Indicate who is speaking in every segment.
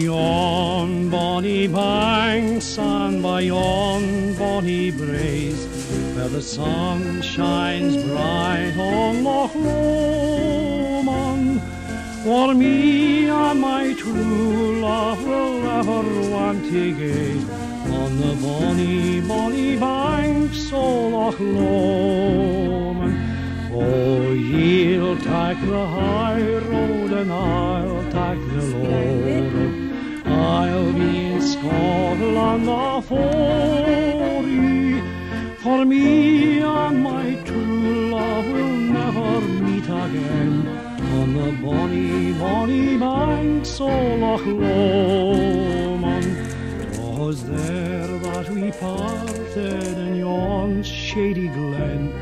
Speaker 1: yon bonny banks and by yon bonny braes, where the sun shines bright on Loch Lomond. For me and my true love will ever want to gaze on the bonny, bonny banks of Loch Lomond. Oh, ye'll take the high road. Be in Scotland afore ye. For me and my true love will never meet again on the bonny, bonny banks o' Loch Lomond. Was there that we parted in yon shady glen,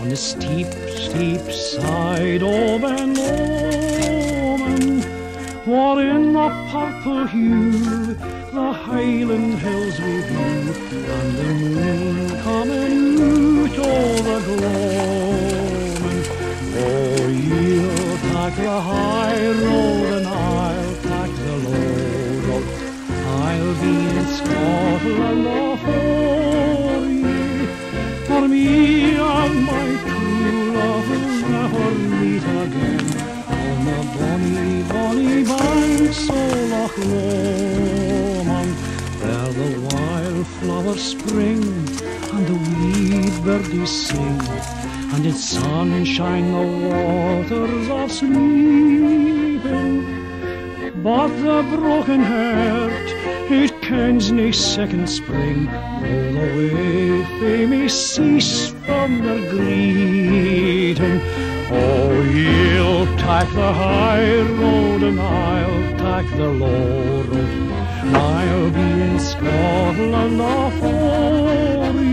Speaker 1: on the steep, steep side of Ben Lomond, for in the purple hue the Highland hills we view, and the moon coming out o' the gloaming. Oh, you'll take the high road and I'll take the low road. I'll be in Scotland Loch Lomond. There the wildflowers spring and the wee birdies sing, and in sunshine the waters are sleeping. But the broken heart, it kens nae second spring, though the way they may cease from their greeting. Oh, you'll take the high road and I'll like the laurel. I'll be in Scotland afore you.